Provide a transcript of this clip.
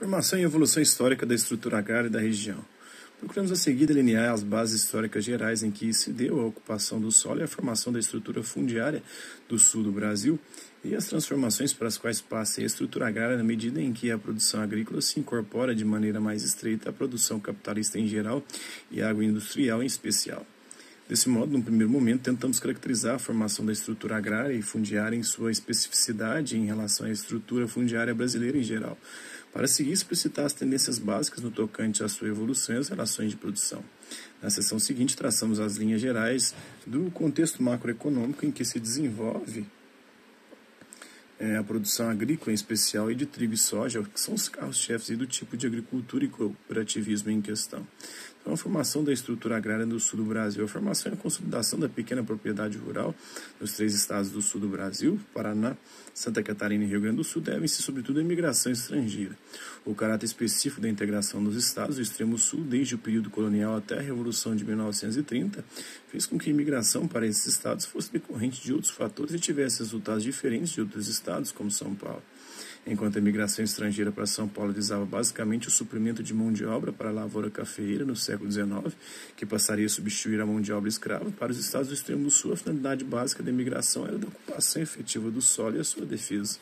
Formação e evolução histórica da estrutura agrária da região. Procuramos a seguir delinear as bases históricas gerais em que se deu a ocupação do solo e a formação da estrutura fundiária do sul do Brasil e as transformações para as quais passa a estrutura agrária na medida em que a produção agrícola se incorpora de maneira mais estreita à produção capitalista em geral e à agroindustrial em especial. Desse modo, no primeiro momento, tentamos caracterizar a formação da estrutura agrária e fundiária em sua especificidade em relação à estrutura fundiária brasileira em geral, para seguir explicitar as tendências básicas no tocante à sua evolução e às relações de produção. Na seção seguinte, traçamos as linhas gerais do contexto macroeconômico em que se desenvolve é, a produção agrícola, em especial, e de trigo e soja, que são os carros-chefes do tipo de agricultura e cooperativismo em questão. Então, a formação da estrutura agrária no sul do Brasil, a formação e a consolidação da pequena propriedade rural nos três estados do sul do Brasil, Paraná, Santa Catarina e Rio Grande do Sul, devem-se sobretudo à imigração estrangeira. O caráter específico da integração dos estados do extremo sul, desde o período colonial até a Revolução de 1930, fez com que a imigração para esses estados fosse decorrente de outros fatores e tivesse resultados diferentes de outros estados, como São Paulo enquanto a imigração estrangeira para São Paulo visava basicamente o suprimento de mão de obra para a lavoura cafeeira no século XIX, que passaria a substituir a mão de obra escrava, para os estados do extremo sul, a finalidade básica da imigração era da ocupação efetiva do solo e a sua defesa.